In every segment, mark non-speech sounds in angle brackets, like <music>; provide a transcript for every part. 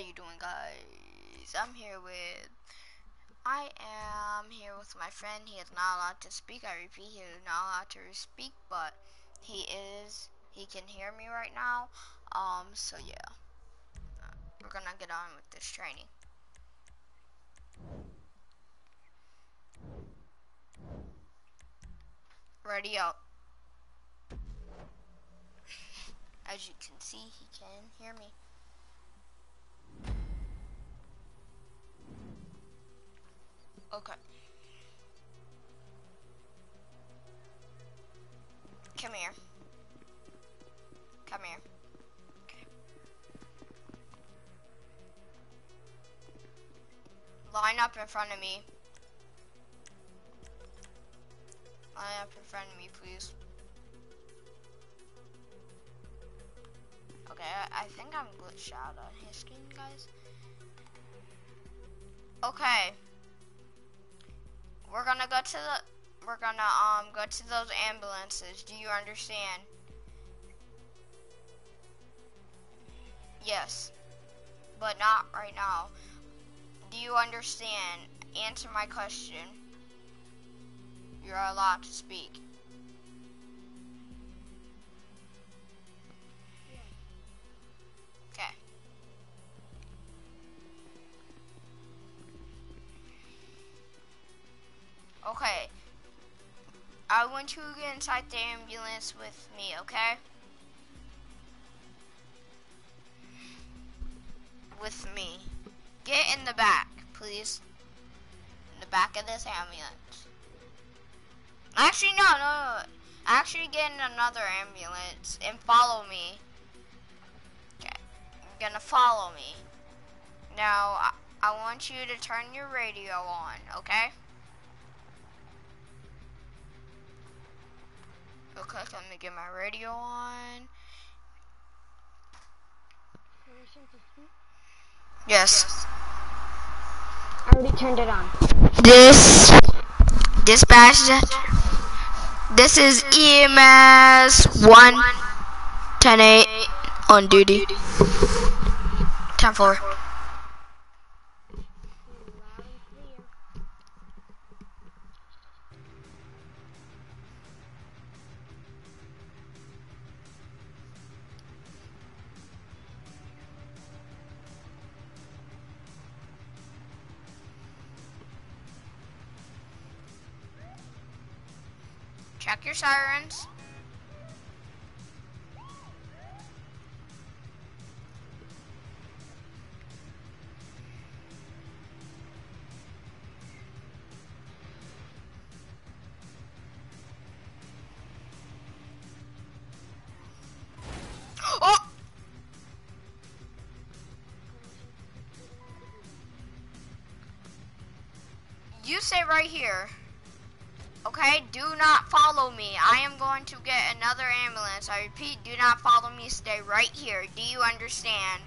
you doing guys? I'm here with I am here with my friend. He is not allowed to speak. I repeat, he is not allowed to speak, but he is he can hear me right now. Um so yeah. We're gonna get on with this training. Ready up. As you can see, he can hear me. Okay. Come here. Come here. Okay. Line up in front of me. Line up in front of me, please. Okay, I, I think I'm glitched out on his screen, guys. Okay. We're gonna go to the, we're gonna um go to those ambulances. Do you understand? Yes, but not right now. Do you understand? Answer my question. You're allowed to speak. Want you to get inside the ambulance with me, okay? With me. Get in the back, please. In the back of this ambulance. Actually, no, no, no. Actually, get in another ambulance and follow me. Okay. You're gonna follow me. Now, I, I want you to turn your radio on, okay? Okay, so I'm gonna get my radio on. Yes. I already turned it on. This dispatch. This is EMS one ten eight on duty. Ten four. Check your sirens. <gasps> Oh! You say right here. Okay, do not follow me. I am going to get another ambulance. I repeat, do not follow me. Stay right here. Do you understand?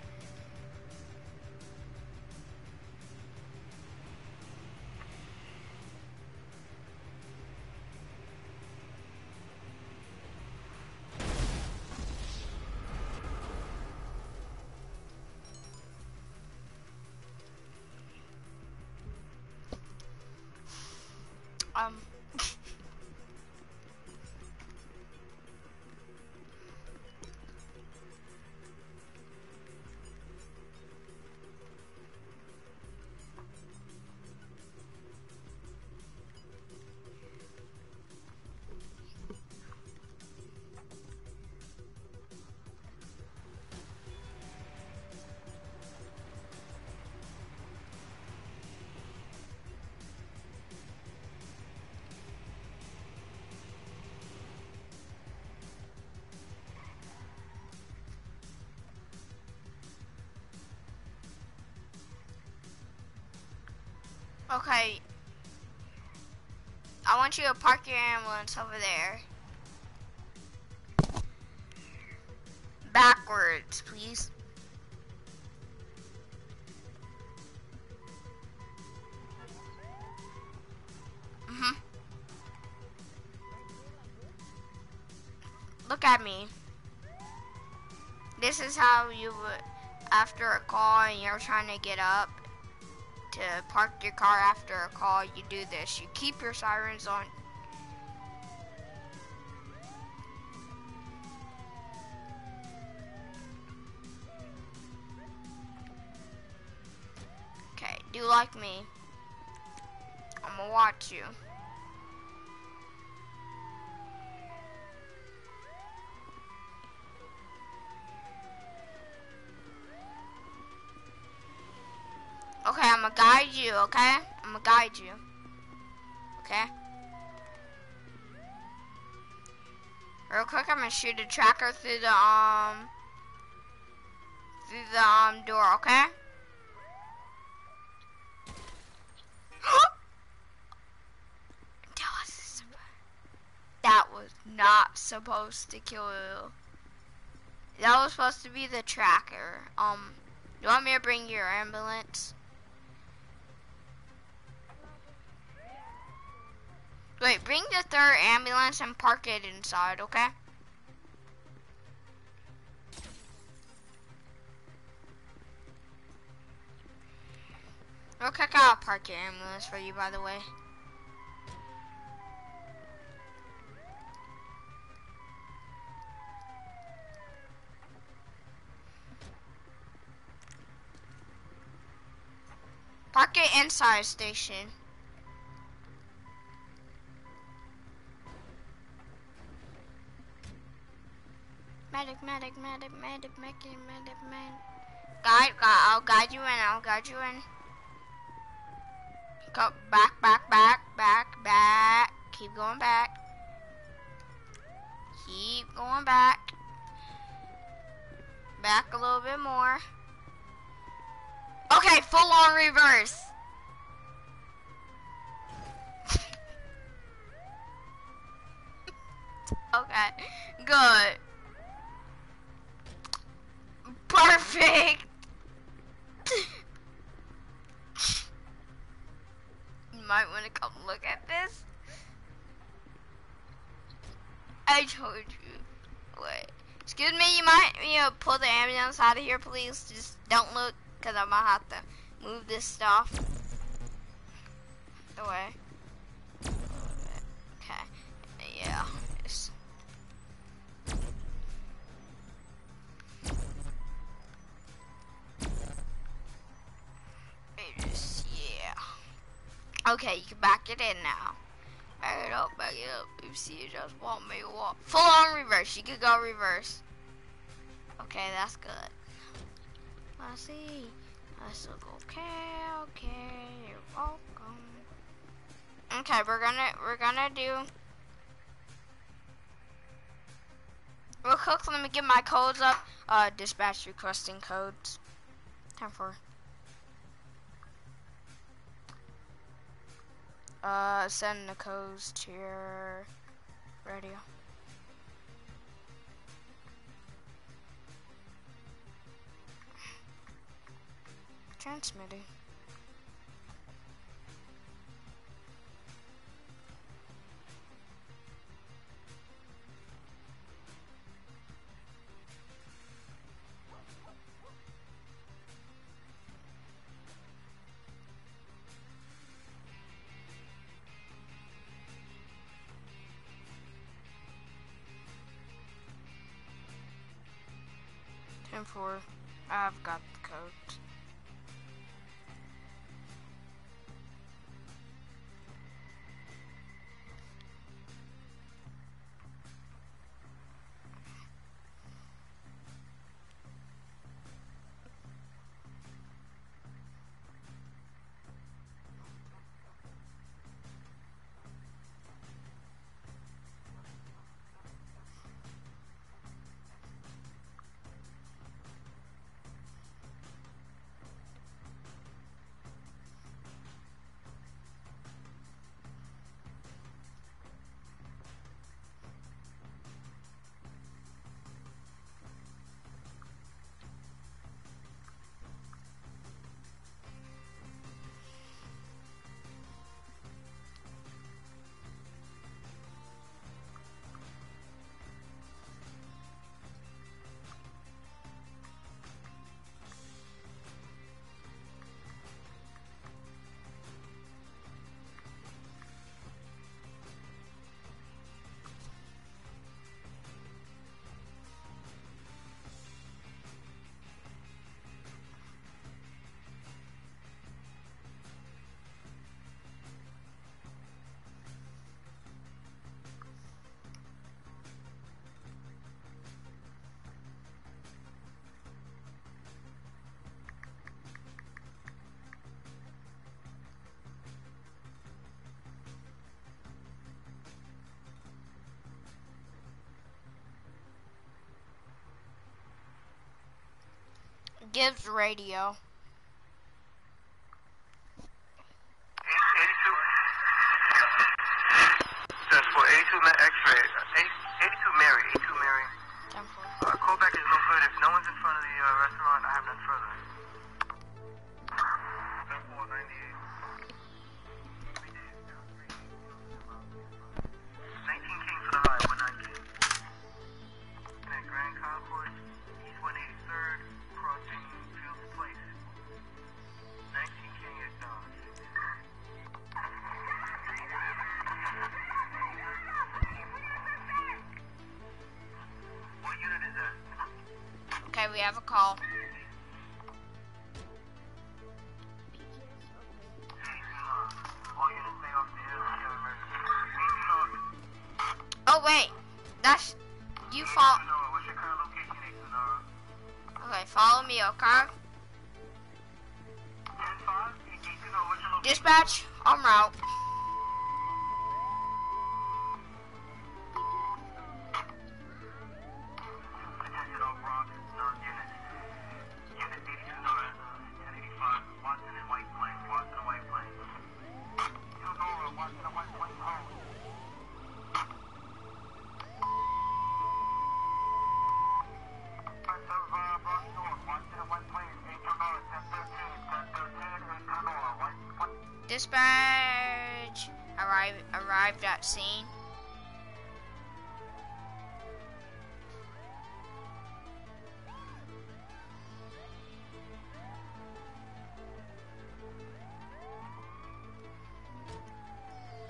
Um. Okay. I want you to park your ambulance over there. Backwards, please. Mhm. Look at me. This is how you would after a call and you're trying to get up to park your car after a call, you do this. You keep your sirens on. Okay, do like me. I'm gonna watch you. Okay, I'm gonna guide you, okay? I'm gonna guide you. Okay? Real quick, I'm gonna shoot a tracker through the, um, through the, um, door, okay? that was not supposed to kill you. That was supposed to be the tracker. Um, you want me to bring your ambulance? Wait, bring the third ambulance and park it inside, okay? Okay, I'll park your ambulance for you, by the way. Park it inside station. Medic, medic, medic, medic, medic, medic, medic. Guide, guide, I'll guide you in, I'll guide you in. Go back, back, back, back, back. Keep going back. Keep going back. Back a little bit more. Okay, full on reverse. <laughs> okay, good. Perfect. you might want to come look at this. I told you. Wait. Excuse me, you might you know, pull the ambulance out of here, please. Just don't look, because I might have to move this stuff away. It in now. Back it up, back it up. If you just want me walk. Full on reverse. You could go reverse. Okay, that's good. I see. Said, okay, okay, you're welcome. Okay, we're gonna, we're gonna do. Real quick, let me get my codes up. Uh, dispatch requesting codes. Time for. Uh, send the codes to your radio. Transmitting. I've got the code. Gibbs radio. 82. That's for 82 X-ray. 82 Mary. 82 Mary. Uh, callback is no good. If no one's in front of the uh, restaurant, I have none further. Have a call.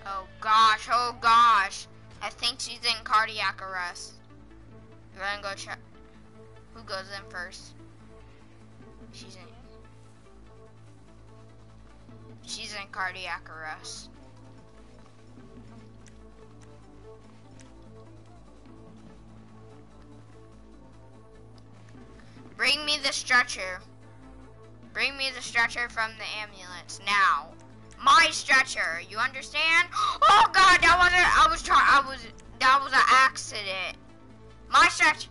Oh gosh, oh gosh. I think she's in cardiac arrest. We're gonna go check. Who goes in first? She's in. She's in cardiac arrest. Me the stretcher. Bring me the stretcher from the ambulance now. My stretcher, you understand? Oh god, that wasn't I was trying I was that was an accident. My stretcher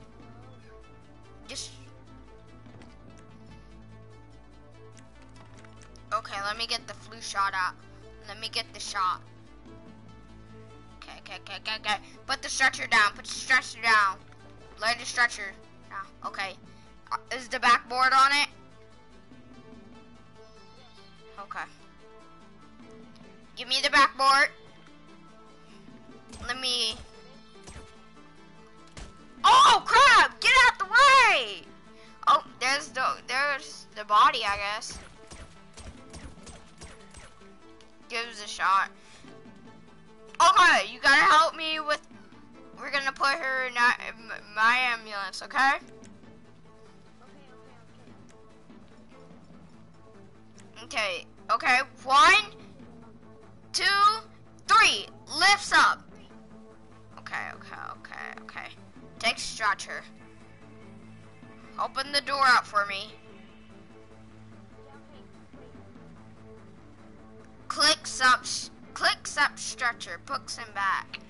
just Okay, let me get the flu shot out. Let me get the shot. Okay, okay, okay, okay, okay. Put the stretcher down. Put the stretcher down. Lay the stretcher down. Okay. Is the backboard on it? Okay. Give me the backboard. Let me. Oh crap! Get out the way! Oh, there's the there's the body, I guess. Gives a shot. Okay, you gotta help me with. We're gonna put her in my ambulance, okay? Okay, okay. One, two, three. Lifts up. Okay, okay, okay, okay. Take stretcher. Open the door up for me. Clicks up, clicks up stretcher, puts him back.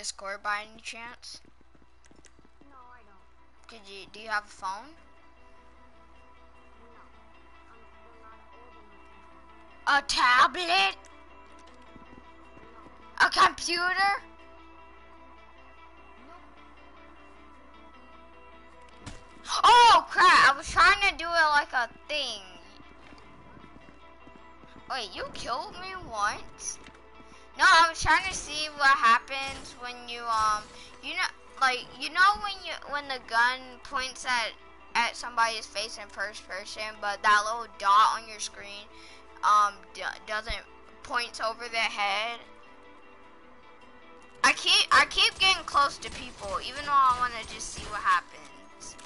Discord by any chance? No, I don't. Could you do you have a phone? No. I'm still not old enough. A tablet? A computer? Oh crap, I was trying to do it like a thing. Wait, you killed me once? No, I was trying to see what happens when you um you know like you know when you when the gun points at at somebody's face in first person, but that little dot on your screen um doesn't points over their head. I keep I keep getting close to people, even though I want to just see what happens.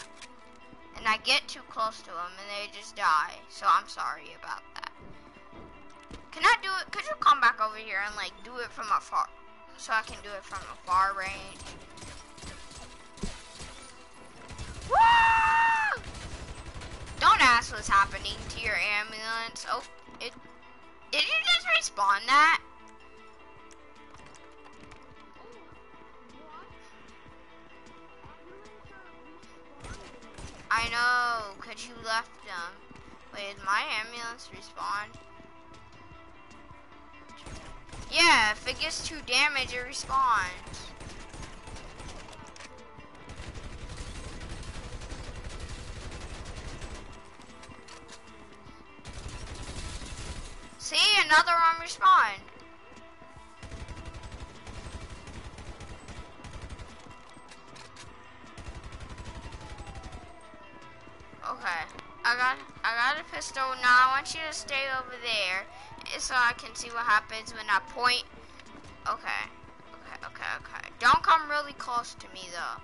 And I get too close to them, and they just die. So I'm sorry about that. Can I do it? Could you come back over here and like do it from afar, so I can do it from a far range? Woo! Don't ask what's happening to your ambulance. Oh, it. Did you just respawn that? I know, cause you left them. Wait, is my ambulance respawn? Yeah, if it gets too damaged, it respawns. See, another one respawned. Okay. I got I got a pistol. Now I want you to stay over there so I can see what happens when I point. Okay. Okay, okay, okay. Don't come really close to me though.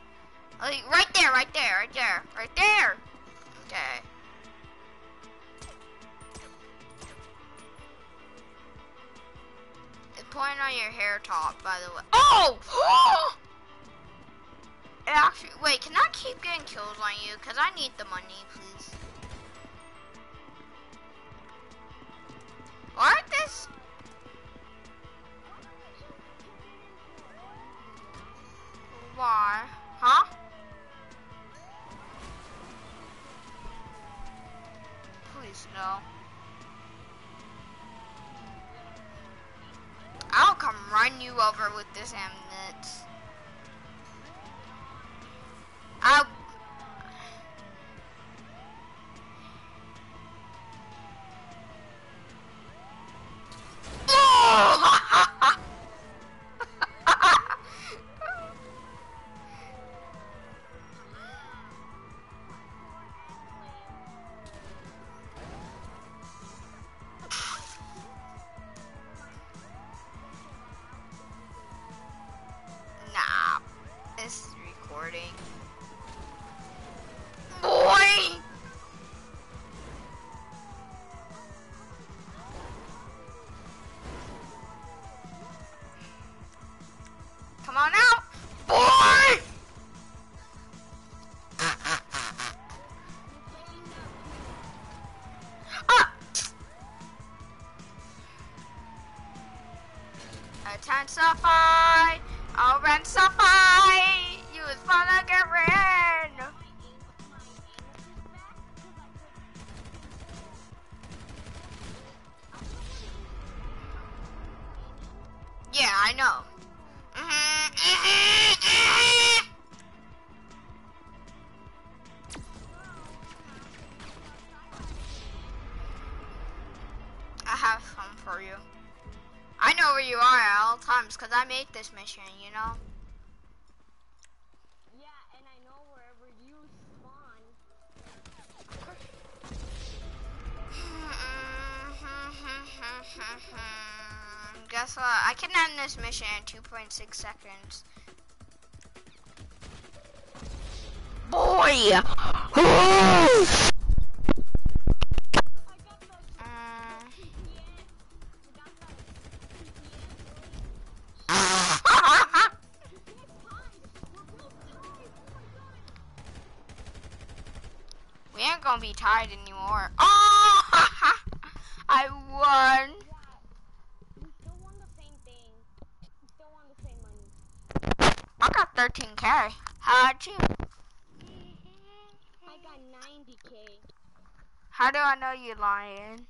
Like right there, right there, right there, right there. Okay. It's pointing on your hair top, by the way. Oh! <gasps> Actually, wait, can I keep getting kills on you? Cause I need the money, please. Over with this ambulance. I'll intensify! I know where you are at all times because I made this mission, you know? Yeah, and I know wherever you spawn. Mm-hmm. <laughs> Guess what? I can end this mission in 2.6 seconds. Boy! <gasps> good anymore. Oh! <laughs> I won. I got 13k. How about you? I got 90k. How do I know you're lying?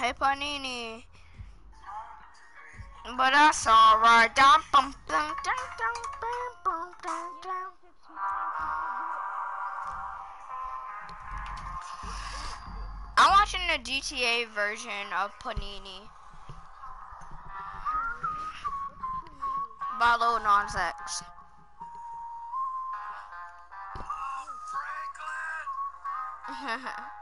Hey Panini, But that's alright. Dum bum bum bum. I'm watching the GTA version of Panini. By Lil Nas X. Ha <laughs> ha.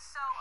So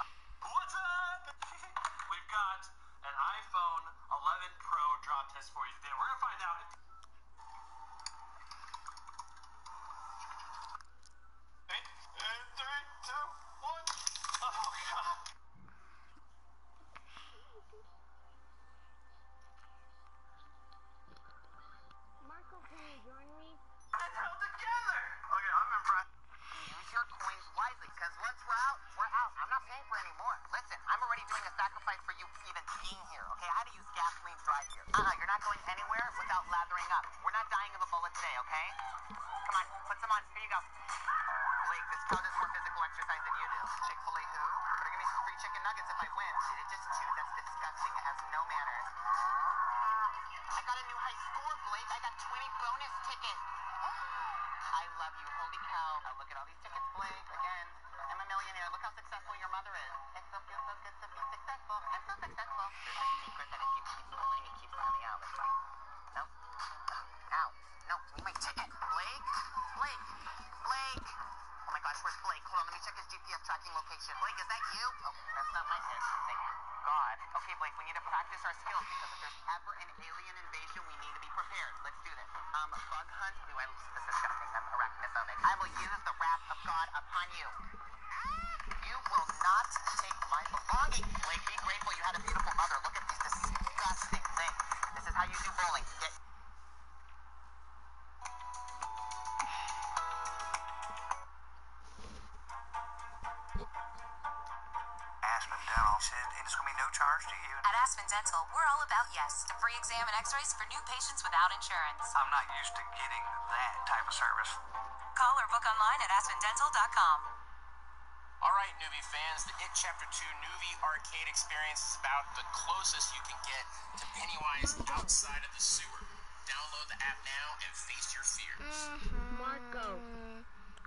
to you. At Aspen Dental, we're all about yes to free exam and x-rays for new patients without insurance. I'm not used to getting that type of service. Call or book online at aspendental.com. All right, Newbie fans, the It Chapter 2 Newbie Arcade Experience is about the closest you can get to Pennywise outside of the sewer. Download the app now and face your fears. Mm-hmm. Marco.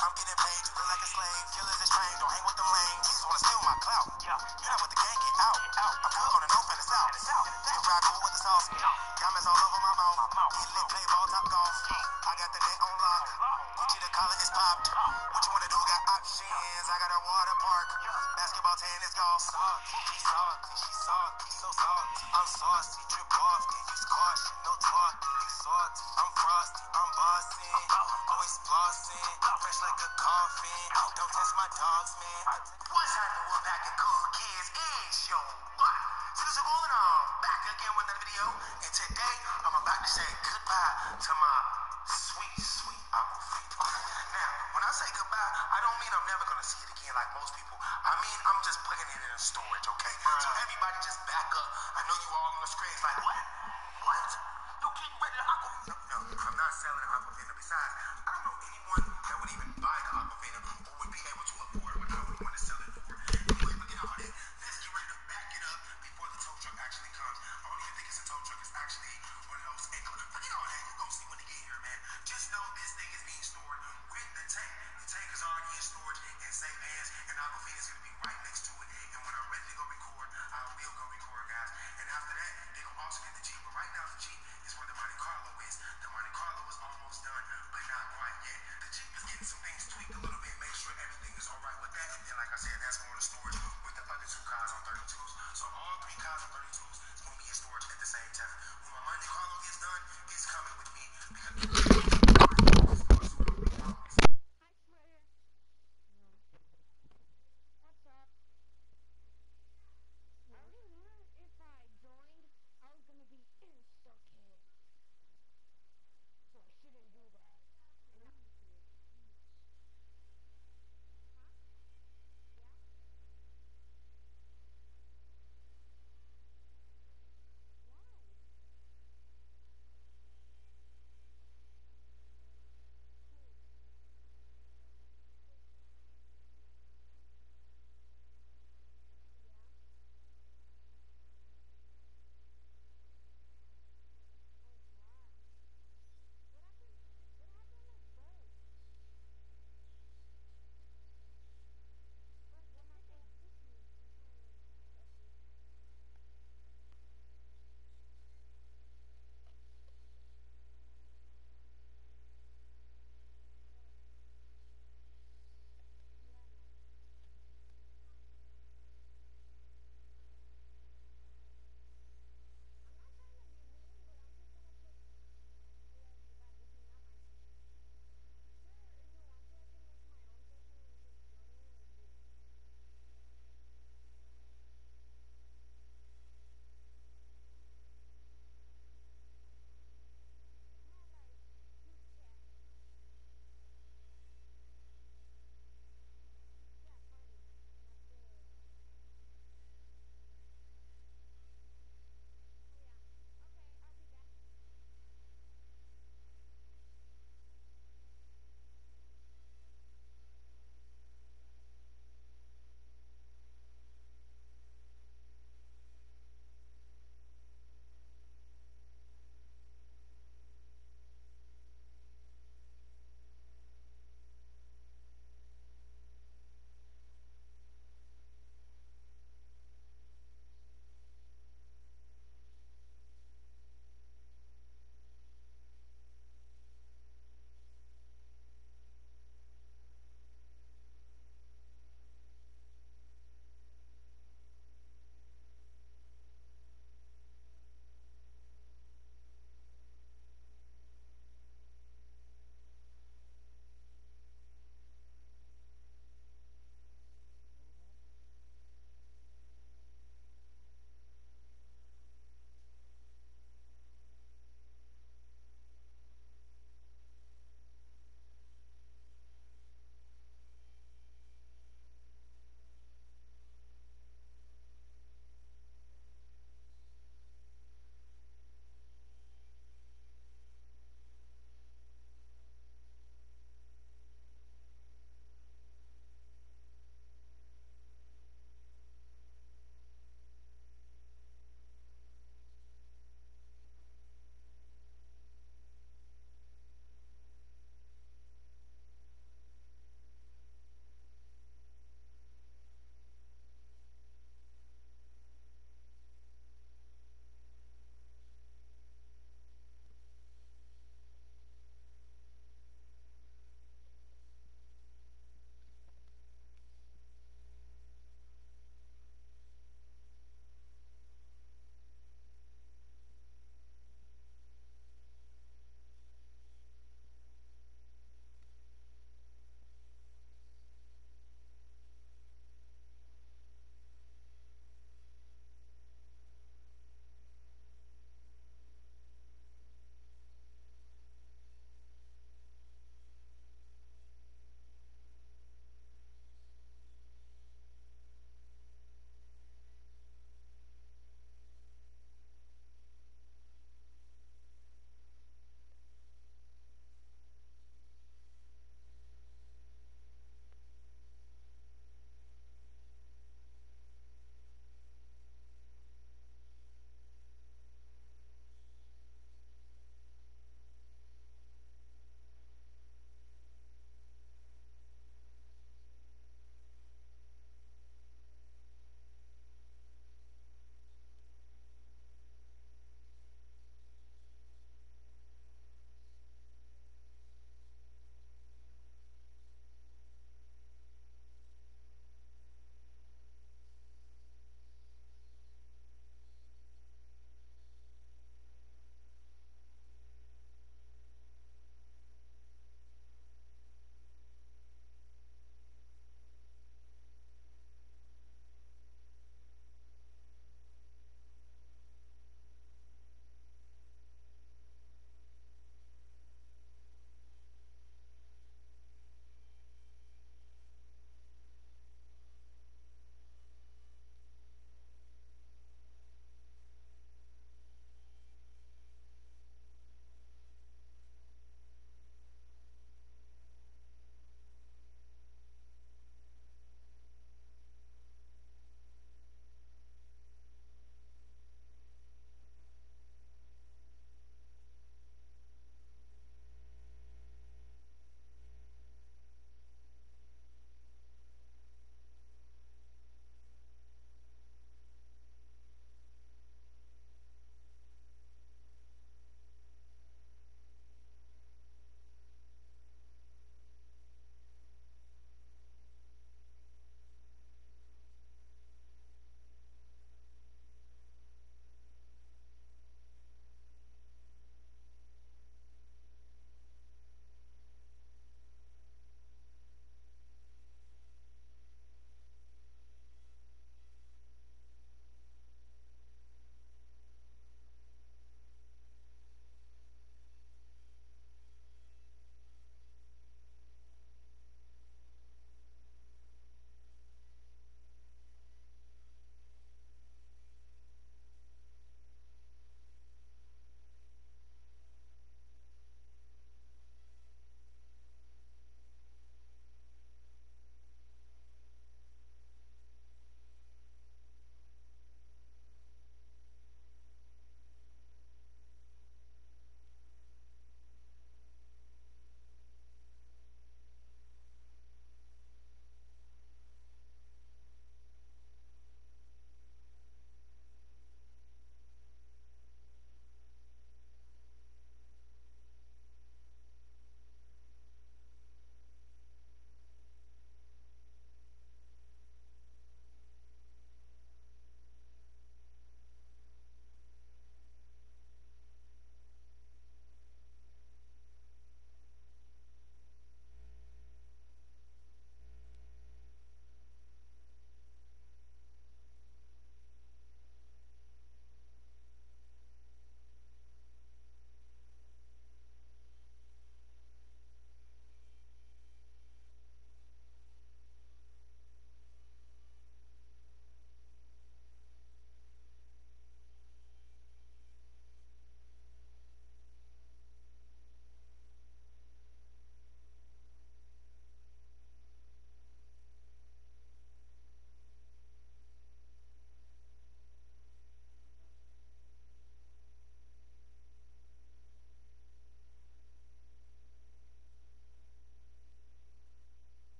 I'm getting paid to look like a slave. Killers is trained, don't hang with them lame. Just wanna steal my clout. Yeah. You're not with the gang get out. out. I'm good on the north and the south. They ride cool with the sauce. Diamonds all over my mouth. Get lit,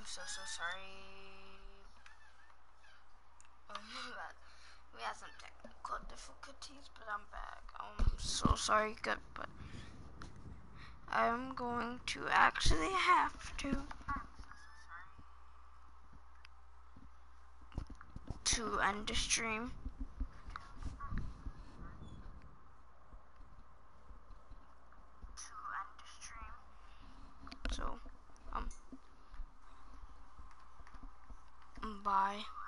I'm so so sorry. We had some technical difficulties, but I'm back. I'm so sorry, good, but I'm going to actually have to to end the stream. To end the stream. So, um, bye.